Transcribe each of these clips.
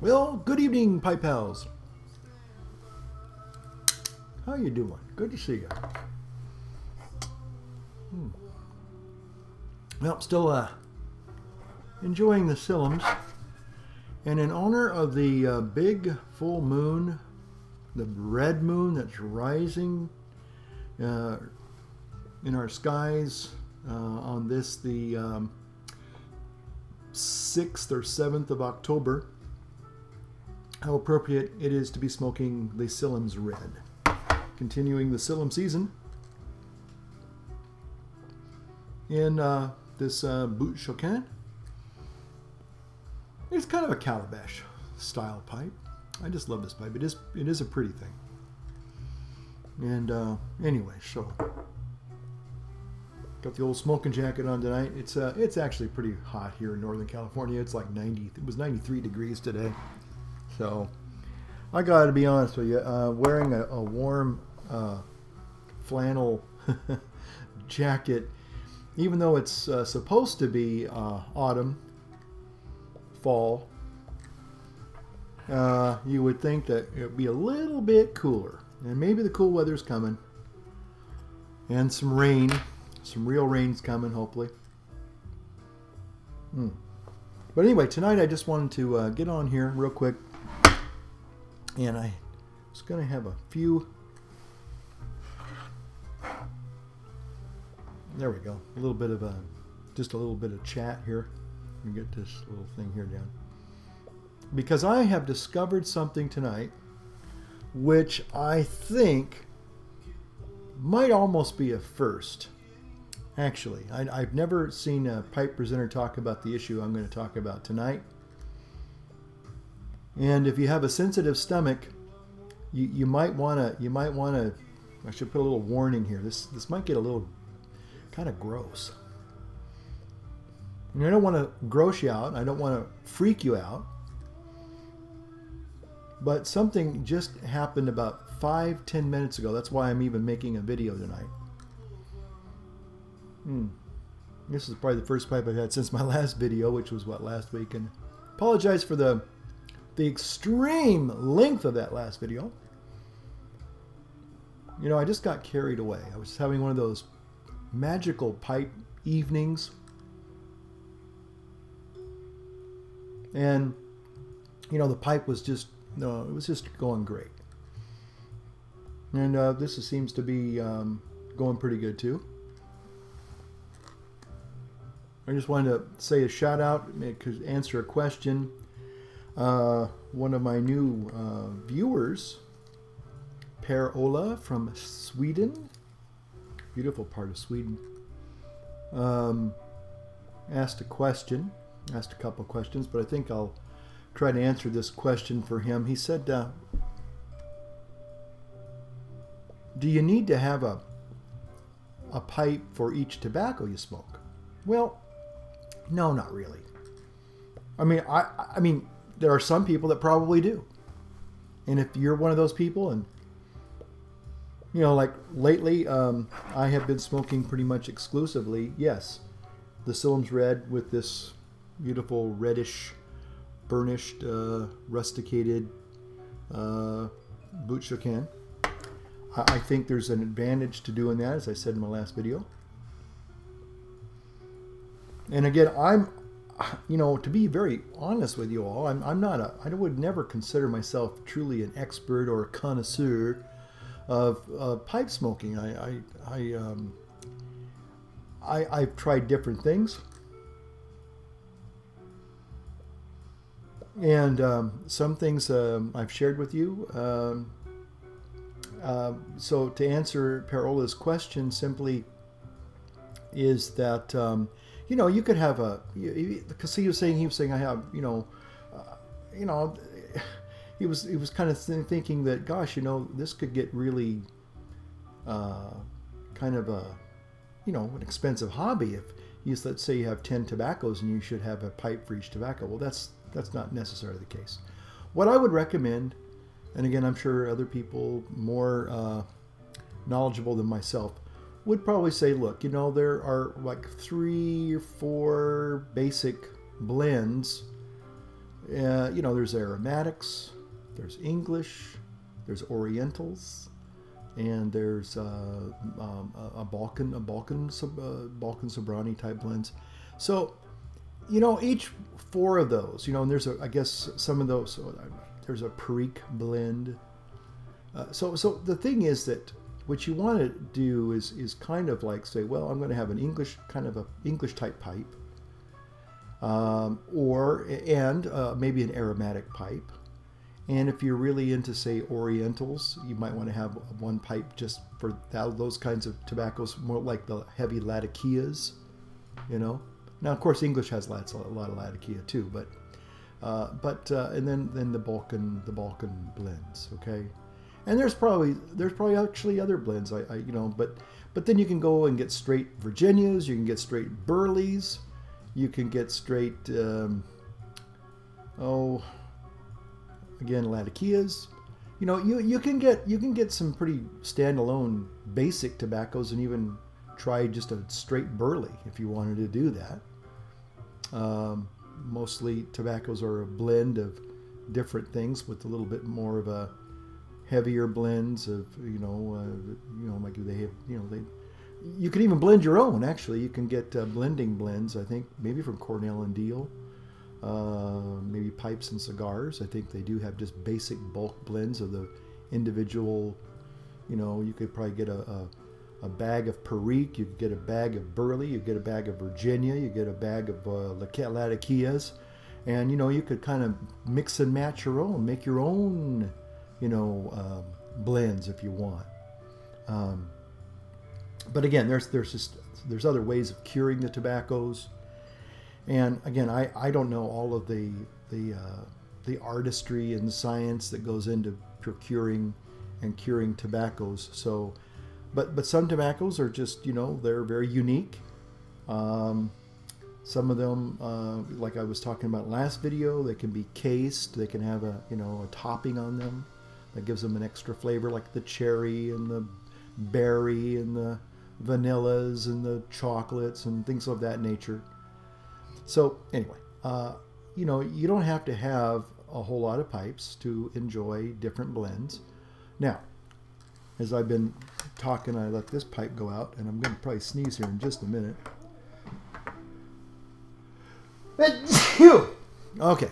Well, good evening, pipe pals. How you doing? Good to see you. Hmm. Well, still uh, enjoying the Sillem's. And in honor of the uh, big full moon, the red moon that's rising uh, in our skies uh, on this, the um, 6th or 7th of October, how appropriate it is to be smoking the Sillem's Red. Continuing the Sillem season in uh, this uh, Butz-Choquin. It's kind of a calabash style pipe. I just love this pipe. It is it is a pretty thing. And uh, anyway, so got the old smoking jacket on tonight. It's uh, it's actually pretty hot here in Northern California. It's like 90. It was 93 degrees today. So I got to be honest with you, uh, wearing a, a warm uh, flannel jacket, even though it's uh, supposed to be uh, autumn, fall, uh, you would think that it would be a little bit cooler. And maybe the cool weather's coming. And some rain. Some real rain's coming, hopefully. Hmm. But anyway, tonight I just wanted to uh, get on here real quick and I was going to have a few. There we go. A little bit of a, just a little bit of chat here. Let me get this little thing here down. Because I have discovered something tonight, which I think might almost be a first. Actually, I, have never seen a pipe presenter talk about the issue I'm going to talk about tonight. And if you have a sensitive stomach, you, you might want to, you might want to, I should put a little warning here. This, this might get a little kind of gross. And I don't want to gross you out. I don't want to freak you out. But something just happened about five, ten minutes ago. That's why I'm even making a video tonight. Hmm. This is probably the first pipe I've had since my last video, which was what last week. And apologize for the the extreme length of that last video. You know, I just got carried away. I was having one of those magical pipe evenings. And, you know, the pipe was just, no, it was just going great. And uh, this seems to be um, going pretty good too. I just wanted to say a shout out, answer a question uh, one of my new uh, viewers, Per Ola from Sweden, beautiful part of Sweden, um, asked a question, asked a couple questions, but I think I'll try to answer this question for him. He said, uh, Do you need to have a, a pipe for each tobacco you smoke? Well, no, not really. I mean, I, I mean, there are some people that probably do. And if you're one of those people, and you know, like lately, um, I have been smoking pretty much exclusively. Yes, the Sillem's Red with this beautiful reddish, burnished, uh, rusticated uh, Butz-Choquin. I, I think there's an advantage to doing that, as I said in my last video. And again, I'm you know, to be very honest with you all, I'm, I'm not a, I would never consider myself truly an expert or a connoisseur of uh, pipe smoking. I, I, I, um, I, I've tried different things. And um, some things um, I've shared with you. Um, uh, so to answer Per Ola's question simply is that um, you know, you could have a because he was saying he was saying I have you know, uh, you know, he was he was kind of thinking that gosh, you know, this could get really uh, kind of a you know an expensive hobby if you let's say you have 10 tobaccos and you should have a pipe for each tobacco. Well that's that's not necessarily the case. What i would recommend and again i'm sure other people more uh, knowledgeable than myself would probably say, look, you know, there are like three or four basic blends uh, you know, there's aromatics, there's English, there's Orientals, and there's uh, um, a, Balkan, a Balkan, uh, Balkan Sobranie type blends. So, you know, each four of those, you know, and there's a, I guess some of those. So uh, there's a Perique blend. Uh, so, so the thing is that what you want to do is is kind of like say, well, I'm going to have an English kind of a English type pipe, um, or and uh, maybe an aromatic pipe. And if you're really into say Orientals, you might want to have one pipe just for that, those kinds of tobaccos, more like the heavy Latakias, you know. Now, of course, English has lots, a lot of Latakia too, but uh, but uh, and then then the Balkan the Balkan blends, okay. And there's probably there's probably actually other blends, I, I you know, but but then you can go and get straight Virginias, you can get straight Burleys, you can get straight um, oh again Latakias. You know, you you can get you can get some pretty standalone basic tobaccos and even try just a straight burley if you wanted to do that. Um, mostly tobaccos are a blend of different things with a little bit more of a heavier blends of you know uh, you know like they have you know they you can even blend your own actually. You can get uh, blending blends i think maybe from Cornell and Diehl uh, maybe pipes and cigars. I think they do have just basic bulk blends of the individual you know you could probably get a, a a bag of Perique, you get a bag of Burley, you get a bag of Virginia, you get a bag of uh, Latakias, and you know you could kind of mix and match your own, make your own, you know, um, blends if you want. Um, but again, there's there's just there's other ways of curing the tobaccos, and again, I I don't know all of the the uh, the artistry and science that goes into procuring and curing tobaccos, so but but some tobaccos are just you know they're very unique. Um, some of them, uh, like I was talking about last video, they can be cased. They can have a you know a topping on them that gives them an extra flavor, like the cherry and the berry and the vanillas and the chocolates and things of that nature. So anyway, uh, you know you don't have to have a whole lot of pipes to enjoy different blends. Now, as I've been talking, I let this pipe go out, and I'm going to probably sneeze here in just a minute. Okay,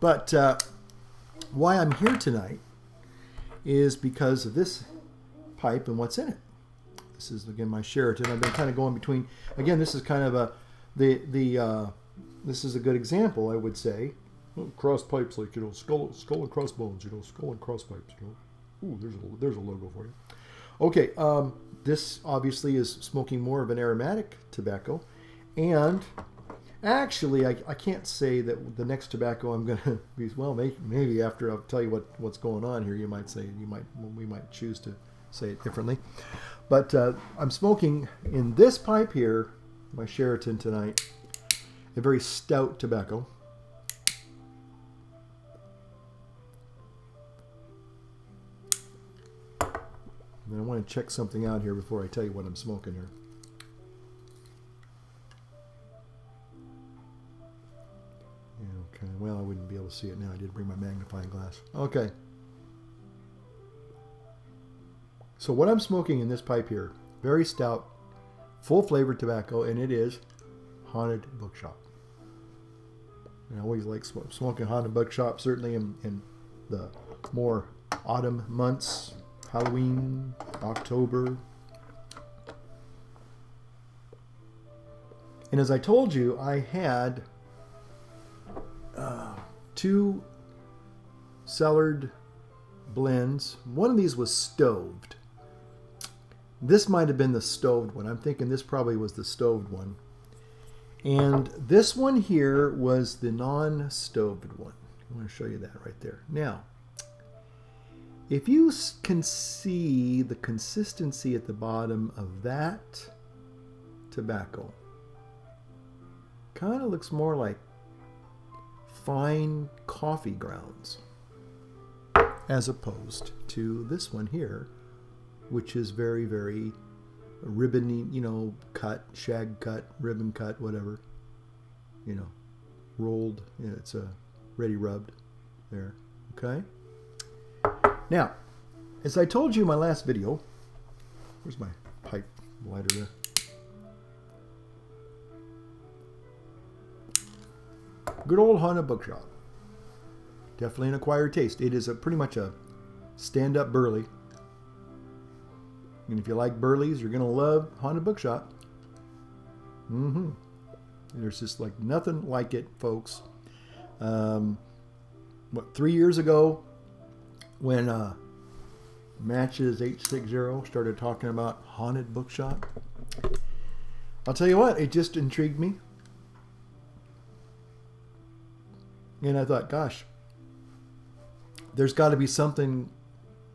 but uh, why I'm here tonight is because of this pipe and what's in it. This is again my Sheraton. I've been kind of going between. Again, this is kind of a the the uh, this is a good example, I would say. cross pipes like you know skull skull and crossbones, you know skull and cross pipes, you know. Ooh, there's a there's a logo for you. Okay, um, this obviously is smoking more of an aromatic tobacco, and actually, I, I can't say that the next tobacco I'm going to be well. Maybe, maybe after I'll tell you what what's going on here, you might say you might we might choose to say it differently. But uh, I'm smoking in this pipe here, my Sheraton tonight, a very stout tobacco. And I want to check something out here before I tell you what I'm smoking here. To see it now. I did bring my magnifying glass. Okay. So what I'm smoking in this pipe here, very stout, full flavored tobacco, and it is Haunted Bookshop. I always like smoking Haunted Bookshop, certainly in, in the more autumn months, Halloween, October. And as I told you, I had two cellared blends. One of these was stoved. This might have been the stoved one. I'm thinking this probably was the stoved one. And this one here was the non-stoved one. I'm going to show you that right there. Now, if you can see the consistency at the bottom of that tobacco, kind of looks more like fine coffee grounds as opposed to this one here, which is very, very ribbony, you know, cut, shag cut, ribbon cut, whatever, you know, rolled. it's a ready rubbed there. Okay. Now, as I told you in my last video, where's my pipe lighter there? Good old haunted Bookshop. Definitely an acquired taste. It is a pretty much a stand-up burley. And if you like burleys, you're to love haunted Bookshop. Mm-hmm. There's just like nothing like it, folks. Um, what, three years ago, when uh, Matches H60 started talking about Haunted Bookshop, I'll tell you what, it just intrigued me. And I thought, gosh, there's got to be something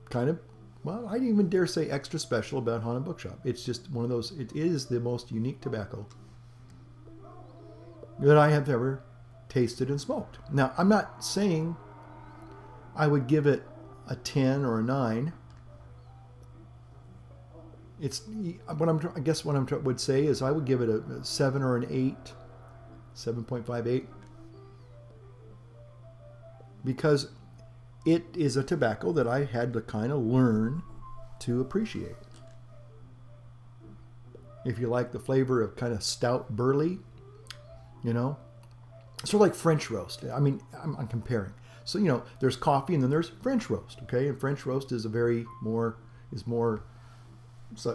kind of, well, I didn't even dare say extra special about Haunted Bookshop. It's just one of those, it is the most unique tobacco that I have ever tasted and smoked. Now, I'm not saying I would give it a 10 or a 9. It's what I'm I guess what I'm would say is I would give it a 7 or an 8, 7.58 because it is a tobacco that I had to kind of learn to appreciate. If you like the flavor of kind of stout burley, you know, sort of like French roast. I mean, I'm, I'm comparing. So you know, there's coffee and then there's French roast. Okay, and French roast is a very more is more,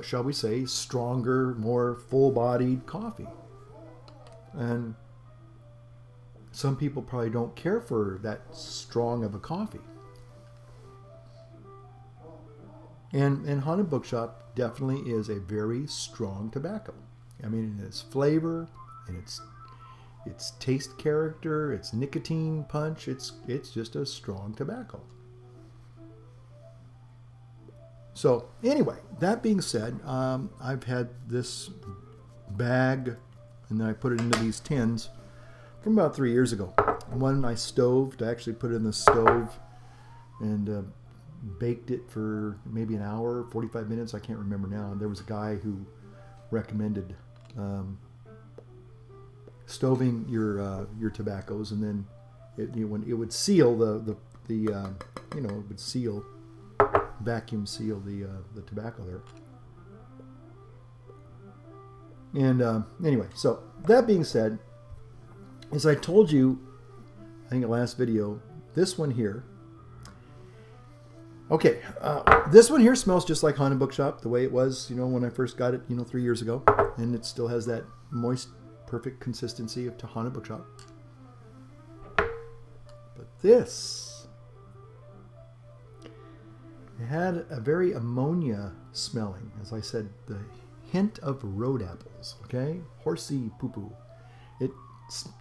shall we say, stronger, more full-bodied coffee, and some people probably don't care for that strong of a coffee. And, and Haunted Bookshop definitely is a very strong tobacco. I mean, in its flavor, in its its taste character, its nicotine punch, it's it's just a strong tobacco. So anyway, that being said, um, I've had this bag, and then I put it into these tins from about three years ago. One I stoved. I actually put it in the stove and uh, baked it for maybe an hour, 45 minutes. I can't remember now. And there was a guy who recommended um, stoving your uh, your tobaccos, and then it, you know, it would seal the the, the uh, you know it would seal vacuum seal the uh, the tobacco there. And uh, anyway, so that being said, as I told you, I think the last video, this one here. Okay, uh, this one here smells just like Haunted Bookshop, the way it was, you know, when I first got it, you know, three years ago, and it still has that moist, perfect consistency of Haunted Bookshop. But this it had a very ammonia smelling, as I said, the hint of road apples. Okay, horsey poo poo. It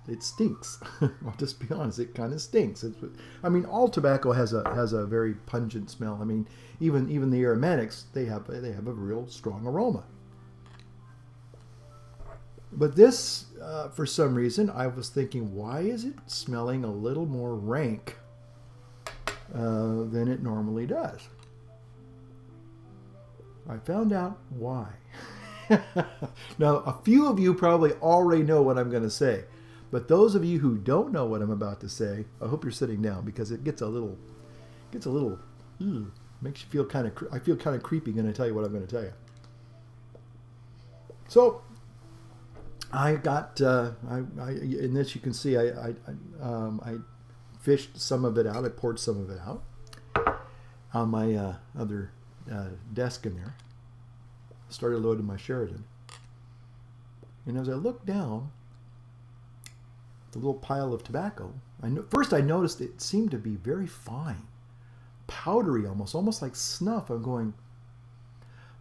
it stinks. I'll just be honest, it kind of stinks. It's, I mean, all tobacco has a has a very pungent smell. I mean, even even the aromatics they have they have a real strong aroma. But this, uh, for some reason, I was thinking, why is it smelling a little more rank uh, than it normally does? I found out why. now, a few of you probably already know what I'm going to say. But those of you who don't know what I'm about to say, I hope you're sitting down because it gets a little, gets a little, ew, makes you feel kind of. I feel kind of creepy. Going to tell you what I'm going to tell you. So, I got. Uh, I, I in this you can see I I, um, I fished some of it out. I poured some of it out on my uh, other uh, desk in there. Started loading my Sheridan, and as I looked down the little pile of tobacco, I no first I noticed it seemed to be very fine, powdery almost, almost like snuff. I'm going,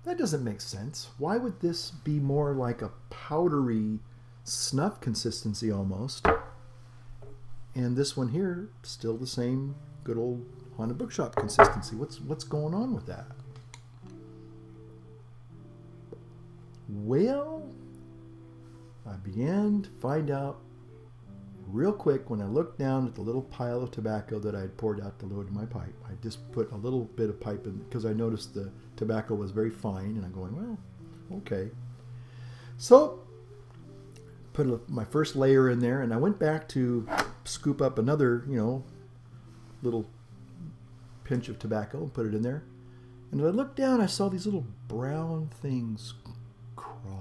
that doesn't make sense. Why would this be more like a powdery snuff consistency almost? And this one here, still the same good old haunted bookshop consistency. What's what's going on with that? Well, I began to find out real quick when I looked down at the little pile of tobacco that I had poured out to load my pipe. I just put a little bit of pipe in because I noticed the tobacco was very fine, and I'm going, well, okay. So put a, my first layer in there, and I went back to scoop up another, you know, little pinch of tobacco and put it in there. And as I looked down, I saw these little brown things crawling.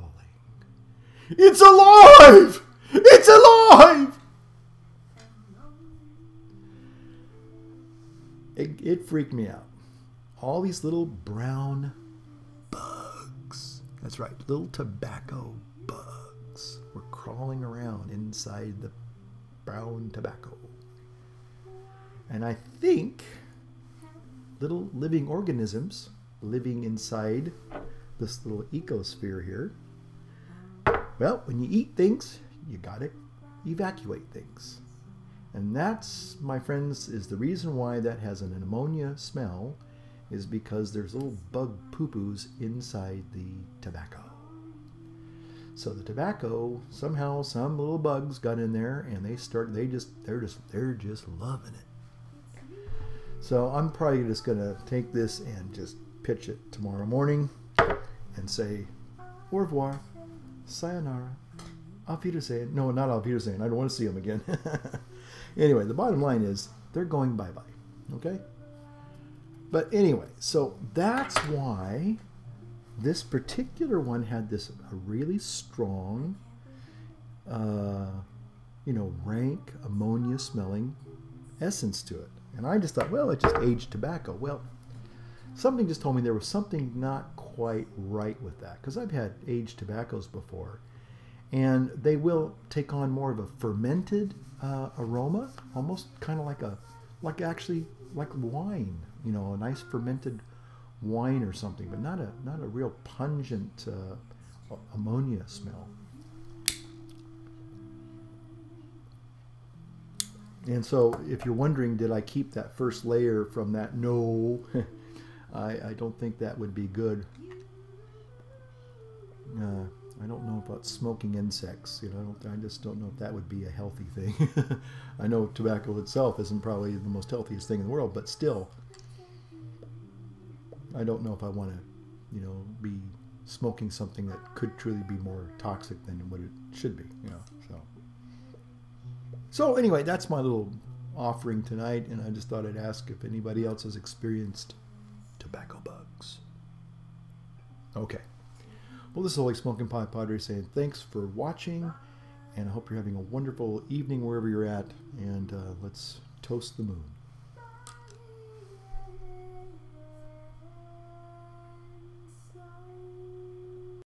It's alive! It's alive! It, it freaked me out. All these little brown bugs. That's right, little tobacco bugs were crawling around inside the brown tobacco. And I think little living organisms living inside this little ecosphere here. Well, when you eat things, you got to evacuate things. And that's, my friends, is the reason why that has an ammonia smell is because there's little bug poo-poos inside the tobacco. So the tobacco, somehow some little bugs got in there and they start they just they're just they're just loving it. So I'm probably just gonna take this and just pitch it tomorrow morning and say au revoir, sayonara, auf Wiedersehen. No, not auf Wiedersehen. I don't want to see them again. anyway, the bottom line is they're going bye bye. Okay? But anyway, so that's why this particular one had this a really strong, uh, you know, rank ammonia smelling essence to it. And I just thought, well, it's just aged tobacco. Well, something just told me there was something not quite right with that because I've had aged tobaccos before and they will take on more of a fermented uh, aroma, almost kind of like a, like actually like wine, you know, a nice fermented wine or something, but not a not a real pungent uh, ammonia smell. And so, if you're wondering, did I keep that first layer from that? No, I, I don't think that would be good. Uh, I don't know about smoking insects. You know, I, I just don't know if that would be a healthy thing. I know tobacco itself isn't probably the most healthiest thing in the world, but still, I don't know if I want to, you know, be smoking something that could truly be more toxic than what it should be. You know, so. So anyway, that's my little offering tonight, and I just thought I'd ask if anybody else has experienced tobacco bugs. Okay. Well, this is Holy Smoke N Pipe Padre saying thanks for watching, and I hope you're having a wonderful evening wherever you're at, and uh, let's toast the moon.